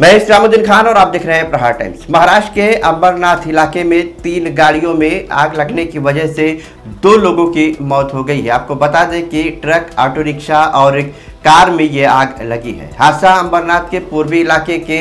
मैं इस्लामुद्दीन खान और आप देख रहे हैं प्रहार टाइम्स। महाराष्ट्र के अंबरनाथ इलाके में तीन गाड़ियों में आग लगने की वजह से दो लोगों की मौत हो गई है। आपको बता दें कि ट्रक ऑटो रिक्शा और एक कार में ये आग लगी है। हादसा अंबरनाथ के पूर्वी इलाके के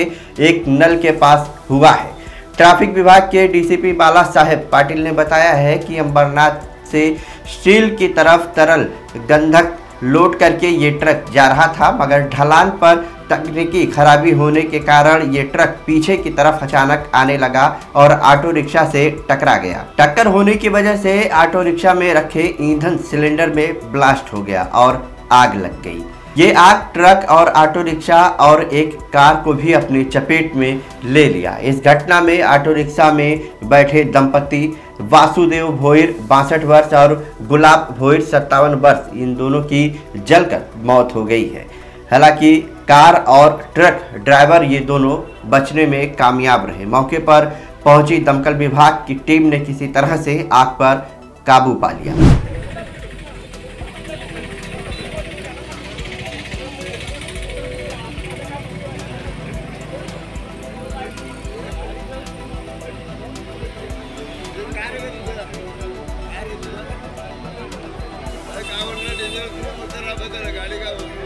एक नल के पास हुआ है। ट्रैफ़िक विभाग के डीसीपी बाला साहेब पाटिल ने बताया है कि अंबरनाथ से स्टील की तरफ़ तरल गंधक लोड करके ये ट्रक जा रहा था, मगर ढलान पर तकनीकी खराबी होने के कारण ये ट्रक पीछे की तरफ़ अचानक आने लगा और ऑटो रिक्शा से टकरा गया। टक्कर होने की वजह से ऑटो रिक्शा में रखे ईंधन सिलेंडर में ब्लास्ट हो गया और आग लग गई। ये आग ट्रक और ऑटो रिक्शा और एक कार को भी अपनी चपेट में ले लिया। इस घटना में ऑटो रिक्शा में बैठे दंपति वासुदेव भोईर बासठ वर्ष और गुलाब भोईर सत्तावन वर्ष, इन दोनों की जलकर मौत हो गई है। हालाँकि कार और ट्रक ड्राइवर ये दोनों बचने में कामयाब रहे। मौके पर पहुँची दमकल विभाग की टीम ने किसी तरह से आग पर काबू पा लिया। गाडी का